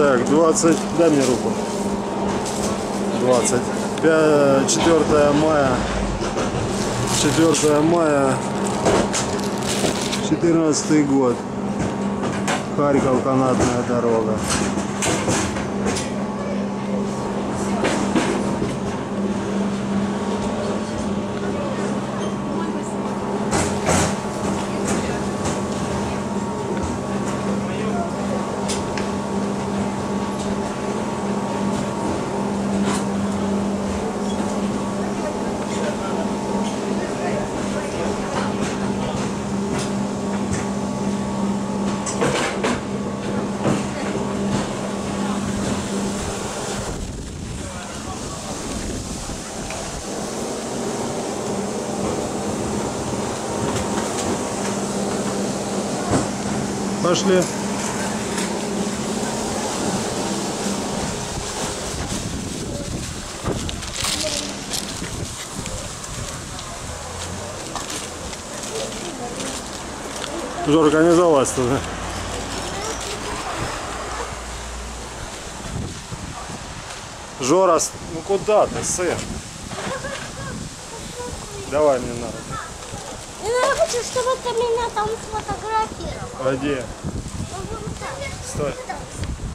Так, 20, дай мне руку. 20. 5, 4 мая. 4 мая. 14 год. Харьков, канатная дорога. Пошли. Уже организовалась туда. Жора, ну куда ты, сын? Давай мне на руку. Я хочу, чтобы ты меня там сфотографировал. А где? Ну. Стой.